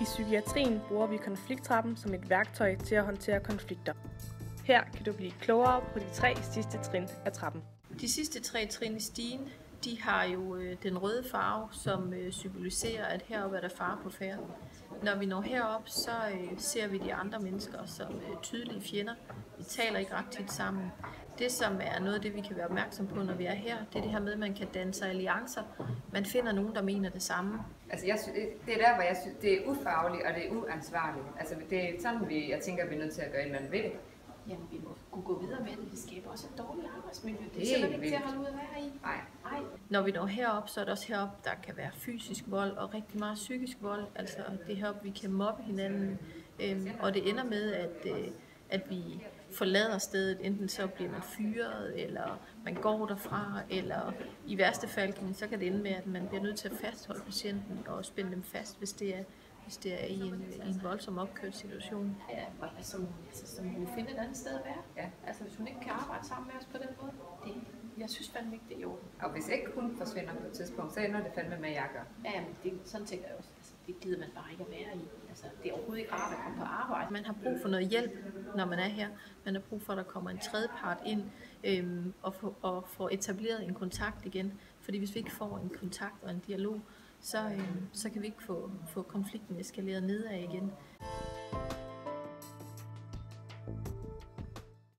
I psykiatrien bruger vi konflikttrappen som et værktøj til at håndtere konflikter. Her kan du blive klogere på de tre sidste trin af trappen. De sidste tre trin i stigen, de har jo øh, den røde farve, som øh, symboliserer, at heroppe er der fare på færden. Når vi når herop, så øh, ser vi de andre mennesker som øh, tydelige fjender. Vi taler ikke ret tit sammen. Det, som er noget af det, vi kan være opmærksom på, når vi er her, det er det her med, at man kan danne sig alliancer. Man finder nogen, der mener det samme. Altså, jeg, sy- det er der, hvor jeg synes, det er ufagligt, og det er uansvarligt. Altså, det er sådan, vi, jeg tænker, vi er nødt til at gøre en eller ved det. Jamen, vi må kunne gå videre med det. Det skaber også et dårligt arbejdsmiljø. Det er Helt simpelthen ikke til at holde ud at være i. Nej. Nej. Når vi når herop, så er det også herop, der kan være fysisk vold og rigtig meget psykisk vold. Altså det er herop, vi kan mobbe hinanden. Øhm, og det ender med, at, øh, at vi forlader stedet. Enten så bliver man fyret, eller man går derfra, eller i værste fald kan man, så kan det ende med, at man bliver nødt til at fastholde patienten og spænde dem fast, hvis det er, hvis det er i en, i en voldsom opkørt situation. Ja, og altså, så må, altså, så må hun finde et andet sted at være. Ja. Altså, hvis hun ikke kan arbejde sammen med os på den måde. Det, jeg synes fandme ikke, det er i orden. Og hvis ikke hun forsvinder på et tidspunkt, så ender det fandme med, at jeg gør. Ja, men det, sådan tænker jeg også. Altså, det gider man bare ikke at være i. Altså, det er overhovedet ikke rart at komme på arbejde. Man har brug for noget hjælp, når man er her. Man har brug for, at der kommer en tredjepart ind øhm, og, få, og får etableret en kontakt igen. Fordi hvis vi ikke får en kontakt og en dialog, så, øhm, så kan vi ikke få, få konflikten eskaleret nedad igen.